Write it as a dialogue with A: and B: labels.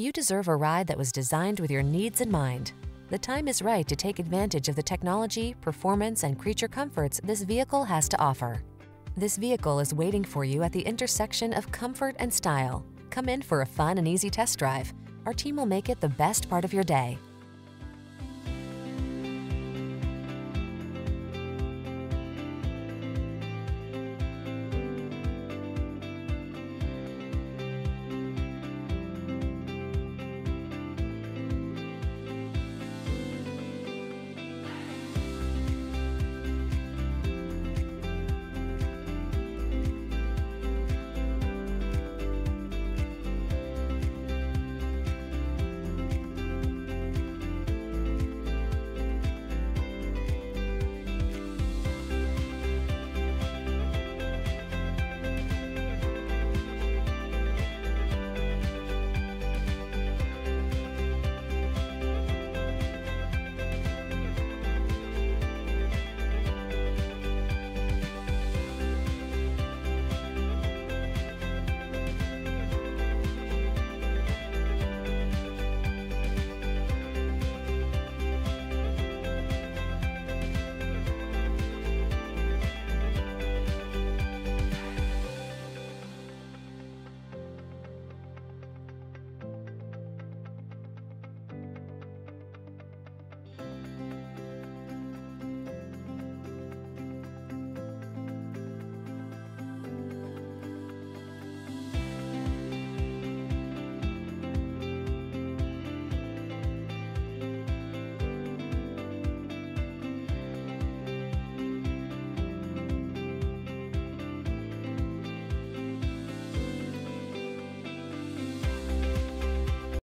A: You deserve a ride that was designed with your needs in mind. The time is right to take advantage of the technology, performance, and creature comforts this vehicle has to offer. This vehicle is waiting for you at the intersection of comfort and style. Come in for a fun and easy test drive. Our team will make it the best part of your day.